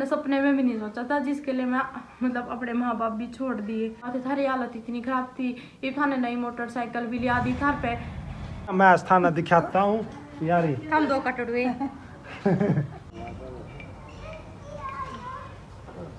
मैंने सपने में भी नहीं सोचा था जिसके लिए मैं मतलब अपने माँ बाप भी छोड़ दिए। थारी हालत इतनी खराब थी। ये थाने नई मोटरसाइकिल भी लिया दी थार पे। मैं स्थान दिखाता हूँ यारी। हम दो कटड़ुए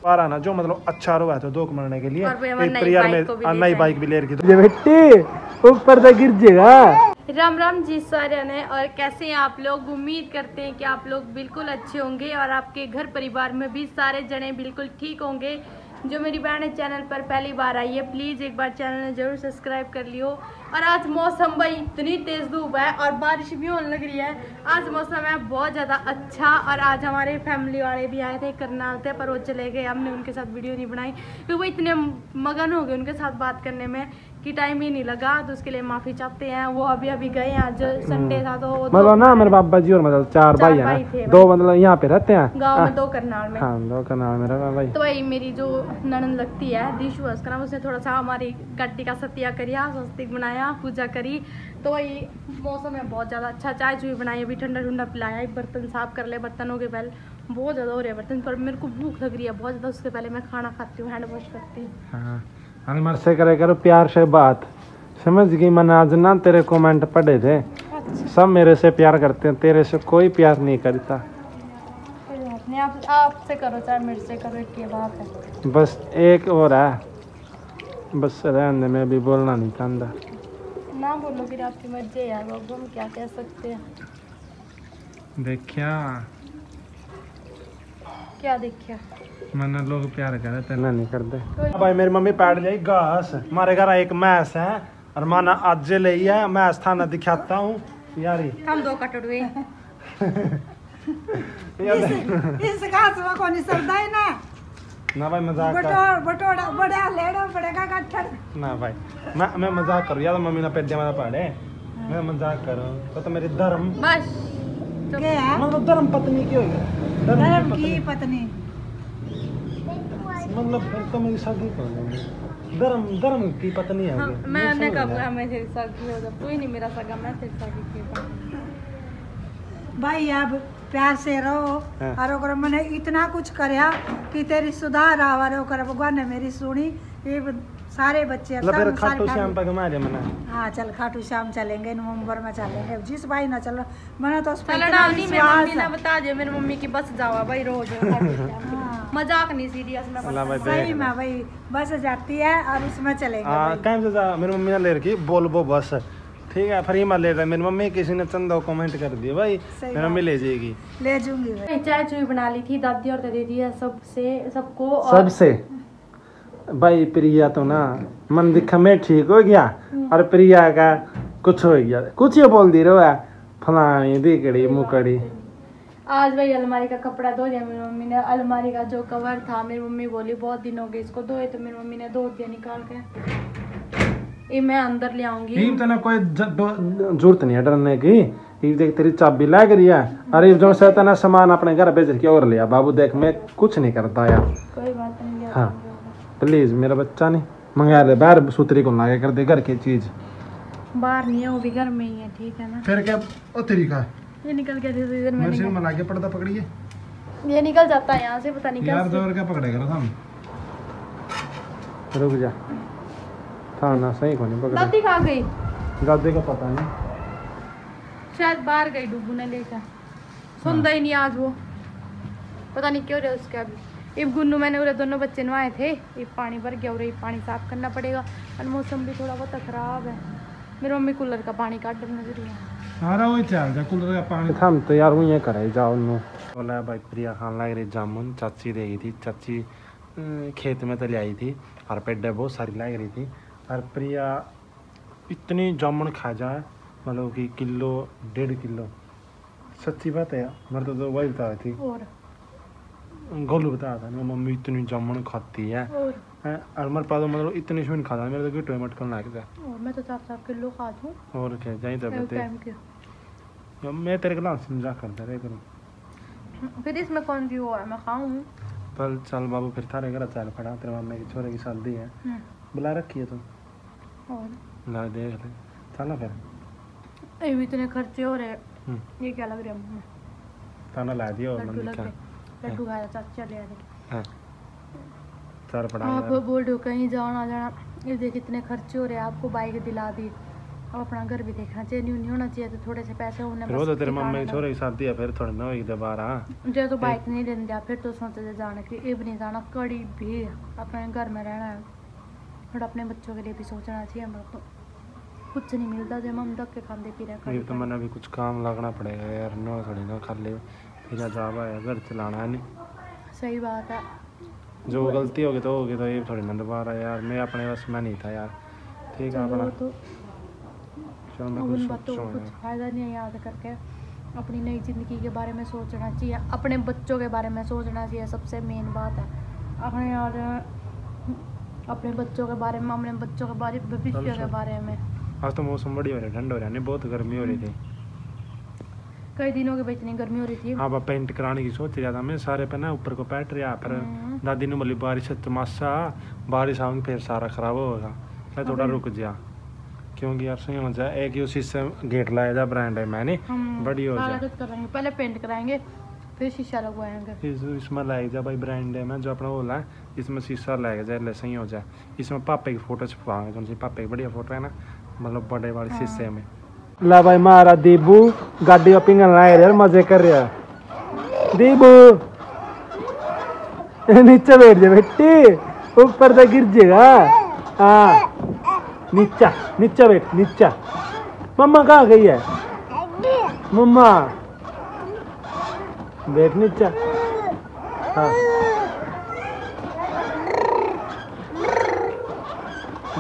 बारह ना जो मतलब अच्छा रहा तो दो मरने के लिए। भी में ले नई। बाइक भी ले रखी थी। बेटी ऊपर से गिर जाएगा। राम राम जी सारे ने, और कैसे हैं आप लोग उम्मीद करते हैं कि आप लोग बिल्कुल अच्छे होंगे और आपके घर परिवार में भी सारे जने बिल्कुल ठीक होंगे। जो मेरी बहन चैनल पर पहली बार आई है, प्लीज़ एक बार चैनल ज़रूर सब्सक्राइब कर लियो। और आज मौसम भाई इतनी तेज़ धूप है और बारिश भी होने लग रही है। आज मौसम है बहुत ज़्यादा अच्छा और आज हमारे फैमिली वाले भी आए थे, करनाल थे, पर वो चले गए। हमने उनके साथ वीडियो नहीं बनाई, क्योंकि वो इतने मगन हो गए उनके साथ बात करने में। कि टाइम ही नहीं लगा तो उसके लिए माफ़ी चाहते हैं। वो अभी अभी गए आज संडे था तो मतलब ना मेरे बाबा जी और मतलब चार चार भाई है दो मतलब यहाँ पे रहते हैं। गाँव में दो करनाल में। हाँ दो का नाम मेरा भाई। तो भाई मेरी जो ननद लगती है दिशु है उसका नाम उसने थोड़ा सा हमारी गट्टी का सत्या करिया स्वस्तिक बनाया पूजा करी। तो वही मौसम है बहुत ज़्यादा अच्छा चाय चुई बनाई अभी ठंडा ठंडा पिलाया बर्तन साफ़ कर ले बर्तनों के पहले। बहुत ज़्यादा हो रहे हैं बर्तन पर मेरे को भूख लग रही है बहुत ज़्यादा उसके पहले मैं खाना खाती हूँ हैंड वॉश करती हूँ। हाँ अरे से करे करो प्यार से बात। समझ गई मैंने आज ना तेरे कमेंट पढ़े थे। सब मेरे से प्यार करते हैं तेरे से कोई प्यार नहीं करता। नहीं आप आपसे करो चाहे मेरे से करो एक बात है। बस एक और है। बस रहने में भी बोलना नहीं चाहता ना बोलो फिर आपकी मर्ज़ी है यार बाबू हम क्या कह सकते हैं? देखिया क्या देखिए मैंने लोग प्यार करे तेना नहीं करते भाई मेरी मम्मी पैड ली घास हमारे घर एक मैस है और माना आज ले है मैं स्थान दिखाता हूँ यारी हम दो कटड़ुए इस घास में कोनी सरदा है ना ना भाई मज़ाक कर बटोर बटोड़ा बड़ा लेड़ो पड़ेगा गट्ठर ना भाई मैं मैं मज़ाक करूँ या तो मम्मी ने पेट हमारा पाड़े मैं मज़ाक करूँ तो, तो मेरी धर्म बस के है मतलब धर्म पत्नी की होगी धर्म की पत्नी मतलब फिर तो मेरी शादी कर लेंगे धर्म धर्म की पत्नी है। मैंने समझ कब गया। मैं तेरी सगी हो जा तू ही नहीं मेरा सगा मैं तेरी सगी की भाई अब प्यार से रहो हाँ। और ओकरा मैंने इतना कुछ करया कि तेरी सुधार आवर ओकरा भगवान ने मेरी सुनी ये सारे बच्चे मतलब सब सारे खाटू श्याम पर घुमा दिया मैंने। हाँ चल खाटू श्याम चलेंगे नवंबर में चलेंगे। जिस भाई ना चलो मैंने तो चलो नहीं मेरी मम्मी ने बता दिया मेरी मम्मी की बस जावा भाई रोज हाँ, मज़ाक नहीं सीरियस में सही में भाई बस जाती है और उसमें चलेंगे हाँ। टाइम से जा मेरी मम्मी ने ले रखी बोलबो बस। ठीक है फिर ही ले रहा मेरी मम्मी किसी ने चंदा कमेंट कर दिया भाई। मेरी मम्मी ले जाएगी। ले जाऊँगी भाई। चाय चुई बना ली थी दादी और दीदी है सबसे सबको और सबसे? भाई प्रिया तो ना मन दिखा में ठीक हो गया और प्रिया का कुछ हो गया। कुछ ही बोल दी रो है फलानी दिकड़ी मुकड़ी। आज भाई अलमारी का कपड़ा धो दिया मेरी मम्मी ने। अलमारी का जो कवर था मेरी मम्मी बोली बहुत दिन हो गए इसको धोए तो मेरी मम्मी ने धो दिया निकाल के। ये मैं अंदर ले आऊँगी। टीम तो ना कोई ज़रूरत नहीं है डरने की। ये देख तेरी चाबी लग रही है। अरे जो से सामान अपने घर भेज के और लिया बाबू देख मैं कुछ नहीं करता यार। कोई बात नहीं हाँ। प्लीज़ मेरा बच्चा नहीं। मंगा ले बाहर सूत्री को लाके कर दे घर की चीज़। बाहर नहीं है वो भी घर में ही है ठीक है ना? फिर क्या ओ तरीका है ये निकल गया था इधर मेरे सिर मैंने में लाके पर्दा पकड़िए। ये निकल जाता है यहाँ से पता नहीं यार ज़ोर क्या पकड़ेगा ना हम रुक जा। था ना सही को नहीं पकड़ा। दादी कहाँ गई? दादी का पता नहीं। शायद बाहर गई डूबू ने लेकर। सुनता ही नहीं आज वो। पता नहीं क्यों रहे उसके अभी। इब गुन्नू मैंने उरे दोनों बच्चे नवाए थे। ये पानी भर गया और ये पानी साफ़ करना पड़ेगा। और मौसम भी थोड़ा बहुत खराब है। मेरी मम्मी कूलर का पानी काट डरना ज़रूरी है। अरे वही चल जा कूलर का पानी। हम तो यार वही करे जाओ नु बोला भाई प्रिया खान लग रही जामुन चाची देगी थी। चाची खेत में तो ले आई थी। और पेडे बहुत सारी लग रही थी। और प्रिया इतनी जामुन खा जाए मतलब कि किलो डेढ़ किलो। सच्ची बात है मेरे तो, तो वही बता रही थी। और? गोलू बताया था ना मम्मी इतनी जामुन खाती है। और? और मेरे पास मतलब इतनी शुन खाता है मेरे तो गिट्टो मटकन लाग गया और मैं तो चार चार किलो खा दूँ और क्या जाई तो बते मैं तेरे को ना समझा करता रहे करूँ? फिर इसमें कौन सी वो है? मैं खाऊँ। पर चल बाबू फिर थारे घर चल पड़ा तेरे मामे की छोरे की शादी है। बुला रखी है तुम और? ला देख ले। चल ना फिर। ये भी इतने खर्चे हो रहे हम्म, ये क्या लग रहा है? ताना ला दिया और मन रहे लड्डू खाया चाचा ले आए। हाँ। चल पड़ा आप बोल रहे हो कहीं जाओ ना जाना। ये देख इतने खर्चे हो रहे हैं आपको बाइक दिला दी। अब अपना घर भी देखना चाहिए नहीं नहीं होना चाहिए तो थोड़े से पैसे होने फिर तो तेरे मम्मी छोरे की शादी है फिर थोड़ी ना होगी दोबारा जो तो बाइक नहीं लेने दिया फिर तो सोचे थे जाने की अब नहीं जाना कड़ी भीड़ अपने घर में रहना है। और अपने बच्चों के लिए भी सोचना चाहिए हम को कुछ नहीं मिलता जब हम धक्के खाते पी रहे हैं तो मैंने अभी कुछ काम लगना पड़ेगा यार नो थोड़ी ना खाली फिर जावा है घर चलाना है नहीं। सही बात है। जो गलती होगी तो होगी तो ये थोड़ी ना दोबारा यार। मैं अपने बस में नहीं था यार। ठीक है अपना। तो चलो मैं कुछ फ़ायदा नहीं है याद करके। अपनी नई ज़िंदगी के बारे में सोचना चाहिए अपने बच्चों के बारे में सोचना चाहिए सबसे मेन बात है। अपने यार अपने बच्चों के बारे में अपने बच्चों के बारे भविष्य के बारे में। आज तो मौसम बड़ी हो रही है ठंड हो रहा है बहुत गर्मी हो रही थी। कई दिनों के इतनी गर्मी हो रही थी। हाँ बा पेंट कराने की सोच रहा था मैं सारे पे ना ऊपर को पैट रहा पर हम्म। दादी ने बोली बारिश है तमाशा बारिश आऊँगी फिर सारा खराब होगा। मैं थोड़ा रुक जा। क्योंकि यार सही हो जाए एक ही उसी से गेट लाया जा ब्रांड है मैंने। बड़ी हो जाए पहले पेंट कराएँगे फिर शीशा लगवाएँगे। इस, इसमें लाया जा भाई ब्रांड है मैं जो अपना बोला है इसमें शीशा लाया जाए ले सही हो जाए इसमें पापे की फ़ोटो छुपाएँगे कौन सी पापे की बढ़िया फ़ोटो है ना मतलब बड़े वाले हाँ। शीशे में। ला भाई मारा दीबू गाड़ी पिंगल लाए यार मज़े कर रहा दीबू नीचे बैठ जा बेटी ऊपर से गिर जाएगा हाँ नीचा नीचे बैठ नीचा मम्मा कहाँ गई है मम्मा बैठ नीचा हाँ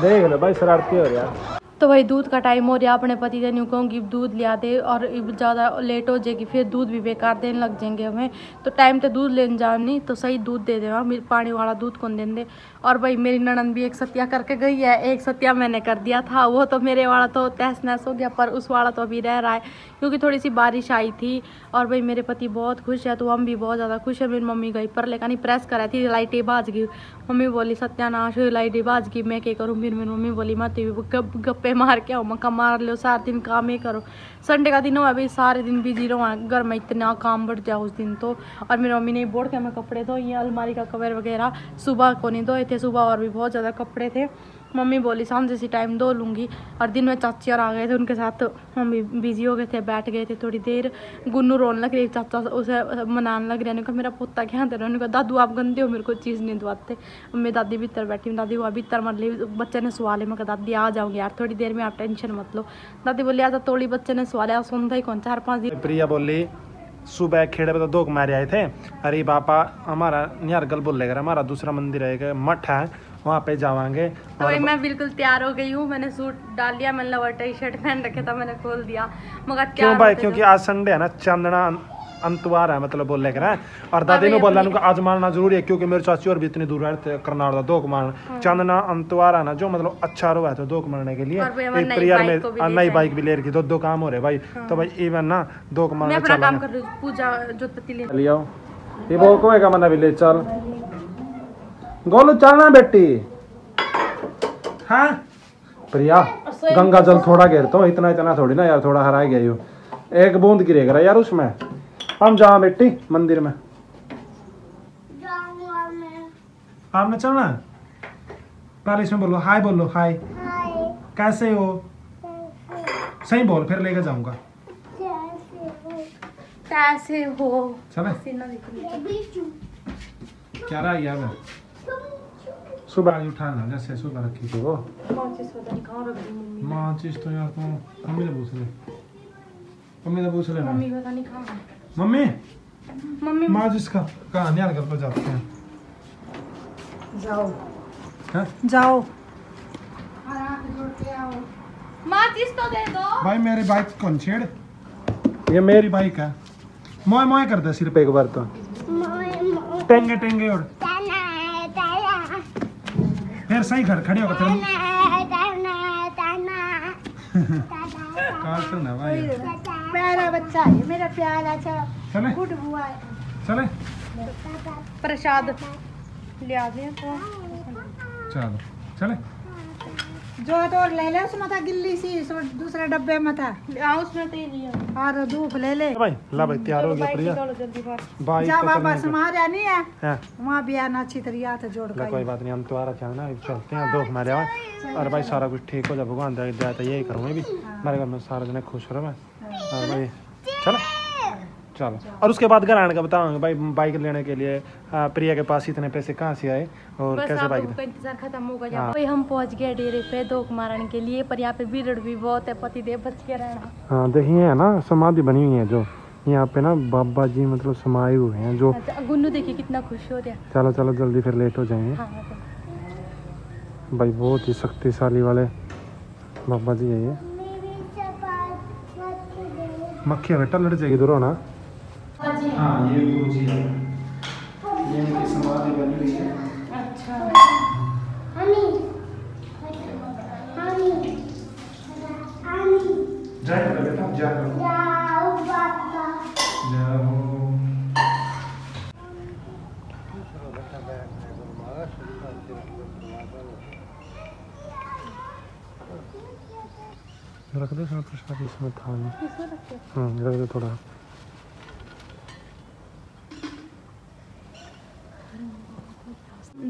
देख लो भाई शरारती हो रहा तो वही दूध का टाइम हो रहा, अपने पति देने कहूँगी दूध लिया दे और ज़्यादा लेट हो जाएगी, फिर दूध भी बेकार देने लग जाएँगे हमें। तो टाइम तो दूध लेने जाओ नहीं तो सही दूध दे देना मेरे पानी वाला दूध कौन दे दे? और भाई मेरी ननन भी एक सत्या करके गई है, एक सत्या मैंने कर दिया था, वो तो मेरे वाला तो तहस नहस हो गया, पर उस वाला तो अभी रह रहा है, क्योंकि थोड़ी सी बारिश आई थी, और भाई मेरे पति बहुत खुश है तो हम भी बहुत ज़्यादा खुश है, मेरी मम्मी गई पर लेकिन प्रेस करा थी, लाइटें बाज गई, मम्मी बोली सत्यानाश लाइटें बाज गई, मैं क्या करूँ? फिर मेरी मम्मी बोली, मैं भी गप मार के आओ, मक्का मार लो, सारे दिन काम ही करो। संडे का दिन हुआ भाई सारे दिन बिज़ी रहो, घर में इतना काम बढ़ जाओ उस दिन तो। और मेरी मम्मी ने बोर्ड के मैं कपड़े धोए अलमारी का कवर वगैरह सुबह को नहीं धोए थे सुबह और भी बहुत ज़्यादा कपड़े थे। मम्मी बोली शाम जैसी टाइम धो लूँगी। और दिन में चाची और आ गए थे, उनके साथ मम्मी बिज़ी हो गए थे, बैठ गए थे थोड़ी देर। गुन्नू रोने लग रही, चाचा उसे मनाने लग रहे कहा, मेरा पोता क्या दे रहा कहा, दादू, आप गंदे हो, मेरे को चीज़ नहीं दवाते मेरी दादी भीतर बैठी हूँ, दादी हुआ भीतर मर ली, बच्चे ने सवाल है मैं दादी, आ जाऊँगी यार, थोड़ी देर में आप टेंशन मत लो। दादी बोली आजा तोड़ी बच्चे ने सवाल है सुनता ही कौन, चार पाँच दिन प्रिया बोली, सुबह खेड़े पे तो दो मारे आए थे। अरे पापा हमारा यार गल बोल लेकर हमारा दूसरा मंदिर है मठ है वहाँ पे जावांगे तो वही मैं बिल्कुल तैयार हो गई हूँ मैंने सूट डाल लिया मैंने लवर टी शर्ट पहन रखे था मैंने खोल दिया। मगर क्यों भाई? क्योंकि आज संडे है ना चांदना अंतवार है मतलब बोल लेकर है और दादी ने बोला आज मारना ज़रूरी है क्योंकि मेरे चाची और भी इतनी दूर है करनाल दो मारना हाँ। चांदना अंतवार है ना जो मतलब अच्छा रो है तो दो मारने के लिए। और एक प्रियर बाइक में भी ले नई बाइक भी ले रखी दो दो काम हो रहे भाई। तो भाई इवन ना दो मैं मारने अपना काम चलेंगे कर रही हूँ पूजा जो लियो ये को मना भी ले? चल। गोलू चलना बेटी। हाँ? प्रिया गंगा जल थोड़ा घेरता हूँ इतना इतना थोड़ी ना यार थोड़ा हरा गया यूँ। एक बूंद गिरेगा यार उसमें। हम जहाँ बेटी मंदिर में। आपने चलना? है? पहले इसमें बोलो हाय बोलो हाय। कैसे हो? सही बोल फिर लेके जाऊँगा। कैसे हो? चले। क्या रहा यार? सुबह उठाना जैसे सुबह रखी थी वो सी नहीं। माँ चीज़ तो यार तुम मम्मी ने पूछ ले मम्मी ने पूछ ले मम्मी पता नहीं कहाँ। मम्मी? मम्मी माँ जिसका कहाँ निहाल घर पर जाते हैं जाओ हैं? जाओ माँ चीज़ तो दे दो भाई मेरी बाइक कौन छेड़? ये मेरी बाइक है। मोए मोए कर दे सिर्फ़ एक बार तो। टेंगे टेंगे और। फिर सही खड़ खड़े होकर चलो कार्टून है भाई। प्यारा बच्चा है मेरा प्यारा सा चले। गुड बुआ चले। प्रसाद। लिया दिया तो। चलो चले। जो तो ले ले उसमें था गिल्ली सी दूसरे डब्बे में था। हाँ उसमें तेल ही है और धूप ले ले। भाई ला भाई तैयार हो गया प्रिया बाइक जा तो बाबा चलने समारे नहीं है। हाँ। भी आना अच्छी तरीके से जोड़ कर कोई बात नहीं हम तुम्हारा चाहे ना चलते हैं दो हमारे आवाज़ और भाई सारा कुछ ठीक हो जाए भगवान दया तो यही करूँ मैं भी मेरे घर में सारे जने खुश रहो मैं। और भाई चलो। चलो। और उसके बाद घर आने का बताऊँगा भाई बाइक लेने के लिए आ, प्रिया के पास इतने पैसे कहाँ से आए और बस कैसे बाइक का इंतज़ार खत्म हो गया। हाँ। भाई हम पहुँच गए डेरे पे दोक मारन के लिए पर यहाँ पे भीड़ भी बहुत है पति देव बच के रहना। हाँ देखिए है ना समाधि बनी हुई है जो। यहाँ पे ना बाबा जी मतलब समाये हुए हैं जो। अच्छा गुन्नू देखिए कितना खुश हो रहा है चलो चलो जल्दी फिर लेट हो जाएँगे। हाँ तो भाई बहुत ही शक्तिशाली वाले बाबा जी है ये। मक्खियाँ बेटा लड़ जाएगी। दूर ना। हाँ ये गुरु जी है। ये इनकी समाधि बनी हुई है। अच्छा। जय करो बेटा जय करो रख दो इसमें प्रसाद इसमें था नहीं हैं। हाँ रख दो थोड़ा।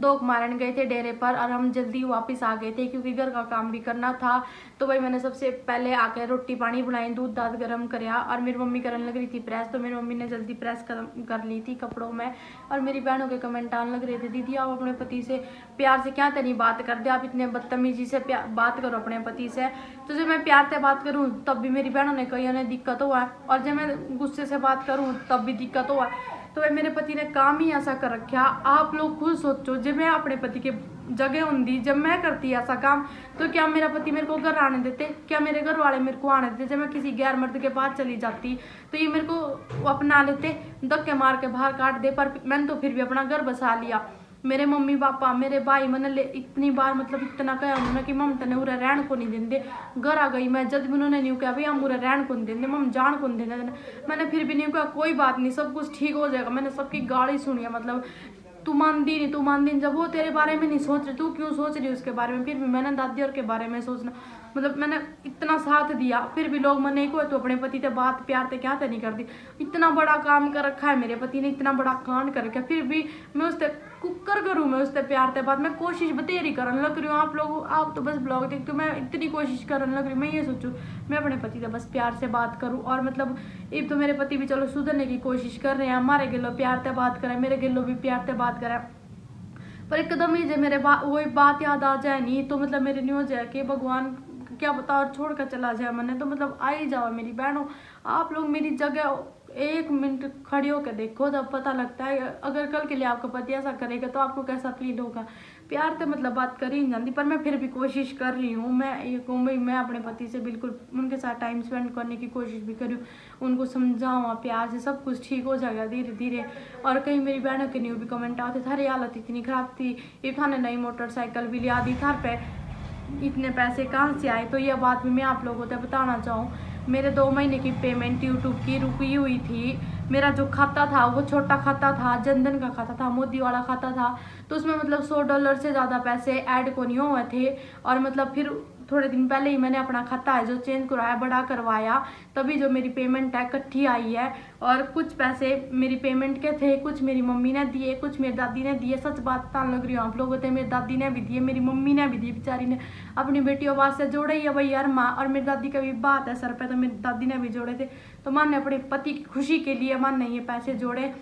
दोग मारन गए थे डेरे पर और हम जल्दी वापस आ गए थे क्योंकि घर का काम भी करना था। तो भाई मैंने सबसे पहले आकर रोटी पानी बनाई दूध दाद गर्म कराया और मेरी मम्मी करने लग रही थी प्रेस तो मेरी मम्मी ने जल्दी प्रेस कर, कर ली थी कपड़ों में और मेरी बहनों के कमेंट आने लग रहे थे दीदी आप अपने पति से प्यार से क्या तनी बात कर दे आप इतने बदतमीजी से बात करो अपने पति से। तो जब मैं प्यार से बात करूँ तब भी मेरी बहनों ने कही उन्हें दिक्कत हुआ और जब मैं गुस्से से बात करूँ तब भी दिक्कत हुआ तो मेरे पति ने काम ही ऐसा कर रखा। आप लोग खुद सोचो, जब मैं अपने पति के जगह होंगी, जब मैं करती ऐसा काम तो क्या मेरा पति मेरे को घर आने देते? क्या मेरे घर वाले मेरे को आने देते? जब मैं किसी गैर मर्द के पास चली जाती तो ये मेरे को अपना लेते, धक्के मार के बाहर काट दे, पर मैंने तो फिर भी अपना घर बसा लिया। मेरे मम्मी पापा, मेरे भाई मैंने इतनी बार मतलब इतना कहा उन्होंने कि, मम, तने उरे रहन को नहीं देंगे घर आ गई मैं। जब भी उन्होंने नहीं कहा, भाई, हम उरा रहन को नहीं देंगे मम, जान को नहीं देंगे मैंने फिर भी नहीं कहा, कोई बात नहीं, सब कुछ ठीक हो जाएगा। मैंने सबकी गाली सुनी है मतलब तू मानती नहीं, तू मानती नहीं। जब वो तेरे बारे में नहीं सोच रही, तू क्यों सोच रही उसके बारे में? फिर भी मैंने दादी और के बारे में सोचना मतलब मैंने इतना साथ दिया। फिर भी लोग मन को तो अपने पति से बात प्यार से क्या तो नहीं करती? इतना बड़ा काम कर रखा है मेरे पति ने, इतना बड़ा कांड कर रखा फिर भी मैं उससे कुकर करूँ मैं उससे प्यार से बात। मैं कोशिश बतेरी करने लग रही हूँ, आप लोग, आप तो बस ब्लॉग देखते हो, मैं इतनी कोशिश करने लग रही हूँ मैं ये सोचूँ, मैं अपने पति से बस प्यार से बात करूँ, और मतलब एक तो मेरे पति भी चलो सुधरने की कोशिश कर रहे हैं, हमारे गिलो प्यार से बात करें, मेरे गिलो भी प्यार से बात करें। पर एकदम ही जब मेरे बा, वही बात याद आ जाए नहीं तो मतलब मेरे न्यूज़ है कि भगवान क्या बता और छोड़ कर चला जाए मैंने तो मतलब आ ही जाओ मेरी बहनों, आप लोग मेरी जगह एक मिनट खड़े होकर देखो, तब पता लगता है, अगर कल के लिए आपका पति ऐसा करेगा तो आपको कैसा फील होगा। प्यार तो मतलब बात कर ही नहीं जानती पर मैं फिर भी कोशिश कर रही हूँ। मैं ये कहूँ, भाई, मैं अपने पति से बिल्कुल उनके साथ टाइम स्पेंड करने की कोशिश भी करूँ उनको समझाऊँ, प्यार से सब कुछ ठीक हो जाएगा धीरे धीरे और कहीं मेरी बहनों के न्यू भी कमेंट आते, थारी हालत इतनी खराब थी इरफान ने नई मोटरसाइकिल भी लिया दी, थार पे इतने पैसे कहाँ से आए? तो यह बात भी मैं आप लोगों को बताना चाहूँ। मेरे दो महीने की पेमेंट यूट्यूब की रुकी हुई थी। मेरा जो खाता था, वो छोटा खाता था, जनधन का खाता था, मोदी वाला खाता था। तो उसमें मतलब सौ डॉलर से ज़्यादा पैसे ऐड को नहीं हुए थे और मतलब फिर थोड़े दिन पहले ही मैंने अपना खाता है जो चेंज करवाया, बड़ा करवाया। तभी जो मेरी पेमेंट है, इकट्ठी आई है। और कुछ पैसे मेरी पेमेंट के थे, कुछ मेरी मम्मी ने दिए, कुछ मेरी दादी ने दिए। सच बात तान लग रही हूँ आप लोगों से मेरी दादी ने भी दिए, मेरी मम्मी ने भी दिए, बेचारी ने। अपनी बेटियों से जोड़े ही है भाई यार, माँ और मेरी दादी का भी बात है, सर पे तो मेरी दादी ने भी जोड़े थे। तो माँ ने अपने पति की खुशी के लिए माँ ने ये पैसे जोड़े।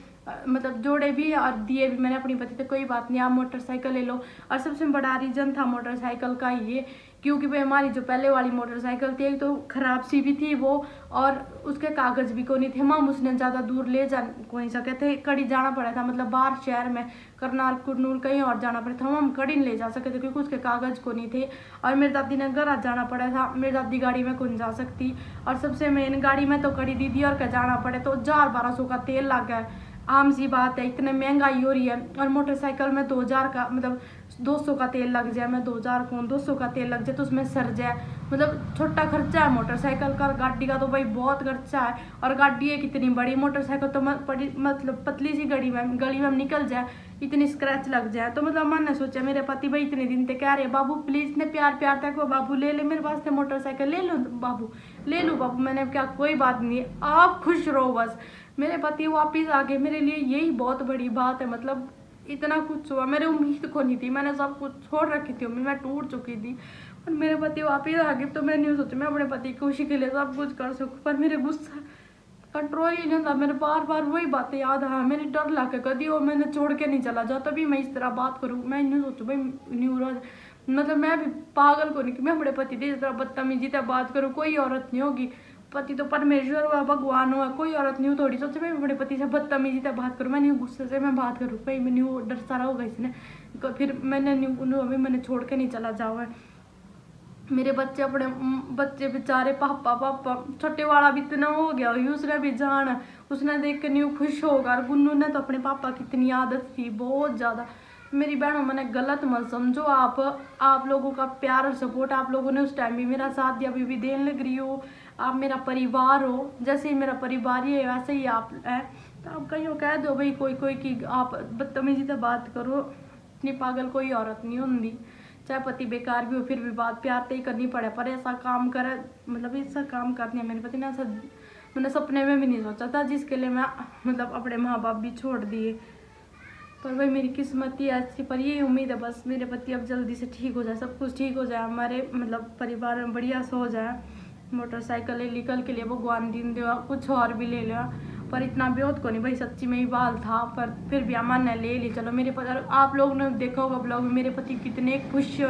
मतलब जोड़े भी और दिए भी मैंने अपनी पति से कोई बात नहीं, आप मोटरसाइकिल ले लो। और सबसे बड़ा रीजन था मोटरसाइकिल का ये, क्योंकि भाई हमारी जो पहले वाली मोटरसाइकिल थी, एक तो ख़राब सी भी थी वो, और उसके कागज़ भी को नहीं थे। हम उसने ज़्यादा दूर ले जा को नहीं सके थे, कड़ी जाना पड़ा था मतलब बाहर शहर में, करनाल, कुरनूल, कहीं और जाना पड़ा था हम कड़ी नहीं ले जा सके थे, क्योंकि उसके कागज़ को नहीं थे। और मेरी दादी ने घर जाना पड़ा था, मेरी दादी गाड़ी में कौन जा सकती। और सबसे मेन गाड़ी में तो कड़ी दीदी और का जाना पड़े तो हज़ार बारह सौ का तेल लग गया। आम सी बात है, इतने महँगाई हो रही है और मोटरसाइकिल में दो हज़ार का मतलब दो सौ का तेल लग जाए, मैं दो हज़ार को, दो सौ का तेल लग जाए तो उसमें सर जाए। मतलब छोटा खर्चा है मोटरसाइकिल का, गाड़ी का तो भाई बहुत खर्चा है और गाड़ी है कितनी बड़ी मोटरसाइकिल तो मतलब पतली सी गली में गली में निकल जाए, इतनी स्क्रैच लग जाए। तो मतलब मैंने सोचा, मेरे पति भाई इतने दिन तक कह रहे बाबू प्लीज़ ने प्यार प्यार तक वो बाबू, ले ले मेरे पास मोटरसाइकिल, ले लो, बाबू, ले लो, बाबू। मैंने क्या कोई बात नहीं, आप खुश रहो बस। मेरे पति वापिस आ गए। मेरे लिए यही बहुत बड़ी बात है। मतलब इतना कुछ हुआ। मेरे उम्मीद को नहीं थी। मैंने सब कुछ छोड़ रखी थी। उम्मीद मैं टूट चुकी थी। और मेरे पति वापिस आ गए तो मैं नहीं सोचा मैं अपने पति की खुशी के लिए सब कुछ कर सकूँ। पर मेरे गुस्सा कंट्रोल ही नहीं था। मेरे बार बार वही बातें याद आ मेरे डर लगे। कभी वो मैंने छोड़ के नहीं चला जाता। भी मैं इस तरह बात करूँ। मैं नहीं सोचूँ, भाई न्यूरोज मतलब मैं भी पागल को नहीं कि मैं अपने पति से इस तरह बदतमीजी से बात करूँ। कोई औरत नहीं होगी। पति तो परमेश्वर हुआ, भगवान हुआ, कोई औरत नहीं हो थोड़ी। सोचे मैं अपने पति से बदतमीजी से बात करूँ, मैं नहीं गुस्से से मैं बात करूँ। भाई मैं न्यू डर सारा होगा इसने। फिर मैंने न्यू अभी मैंने छोड़ के नहीं चला, जाओ है। मेरे बच्चे अपने बच्चे बेचारे, पापा पापा, छोटे वाला भी इतना हो गया उसने भी जान। उसने देख के न्यू खुश होगा और गुन्नू ने तो अपने पापा की इतनी आदत थी बहुत ज़्यादा। मेरी बहनों, मैंने गलत मत समझो, आप आप लोगों का प्यार और सपोर्ट आप लोगों ने उस टाइम भी मेरा साथ दिया, अभी भी देने लग रही हो। आप मेरा परिवार हो, जैसे ही मेरा परिवार ही है, वैसे ही आप है। तो आप कहीं कह दो भाई, कोई कोई की आप बदतमीजी से बात करो। इतनी पागल कोई औरत नहीं होंगी। चाहे पति बेकार भी हो, फिर भी बात प्यार तो ही करनी पड़े, पर ऐसा काम करे मतलब ऐसा काम करनी मेरे पति ने ऐसा मैंने सपने में भी नहीं सोचा था, जिसके लिए मैं मतलब अपने माँ बाप भी छोड़ दिए। पर भाई, मेरी किस्मत ही ऐसी, पर ये उम्मीद है, बस मेरे पति अब जल्दी से ठीक हो जाए, सब कुछ ठीक हो जाए, हमारे मतलब परिवार में बढ़िया से हो जाए। मोटरसाइकिल निकल के लिए, भगवान दिन दे कुछ और भी ले लिया। पर इतना ब्योत को नहीं भाई, सच्ची में ही बाल था, पर फिर भी अमान ने ले ली। चलो मेरे पति, आप लोग ने देखा होगा ब्लॉग में, मेरे पति कितने खुश